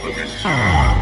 Focus.